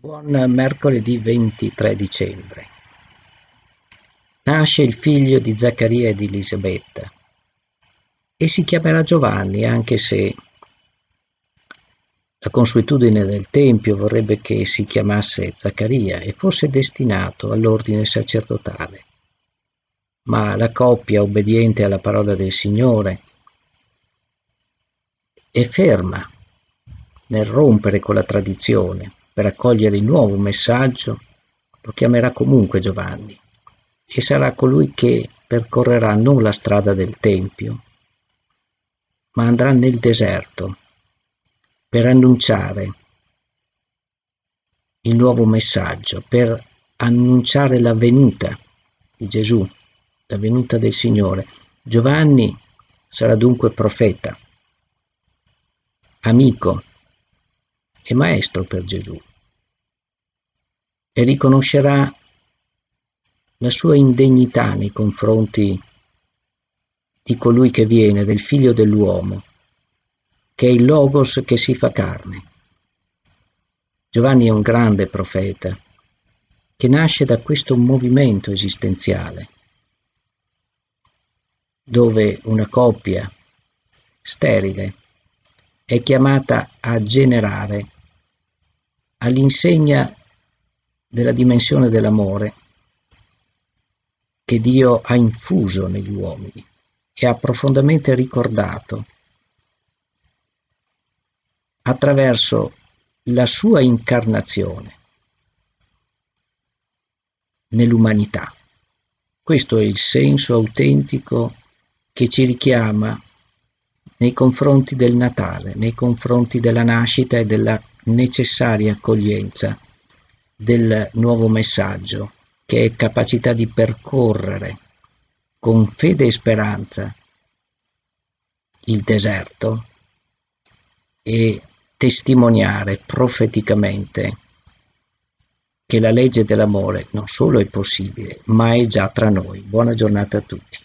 Buon mercoledì 23 dicembre. Nasce il figlio di Zaccaria e di Elisabetta e si chiamerà Giovanni, anche se la consuetudine del Tempio vorrebbe che si chiamasse Zaccaria e fosse destinato all'ordine sacerdotale. Ma la coppia obbediente alla parola del Signore è ferma nel rompere con la tradizione per accogliere il nuovo messaggio, lo chiamerà comunque Giovanni e sarà colui che percorrerà non la strada del Tempio, ma andrà nel deserto per annunciare il nuovo messaggio, per annunciare la venuta di Gesù, la venuta del Signore. Giovanni sarà dunque profeta, amico e maestro per Gesù e riconoscerà la sua indegnità nei confronti di colui che viene, del figlio dell'uomo, che è il Logos che si fa carne. Giovanni è un grande profeta che nasce da questo movimento esistenziale, dove una coppia sterile è chiamata a generare all'insegna della dimensione dell'amore che Dio ha infuso negli uomini e ha profondamente ricordato attraverso la sua incarnazione nell'umanità. Questo è il senso autentico che ci richiama nei confronti del Natale, nei confronti della nascita e della necessaria accoglienza del nuovo messaggio, che è capacità di percorrere con fede e speranza il deserto e testimoniare profeticamente che la legge dell'amore non solo è possibile, ma è già tra noi. Buona giornata a tutti.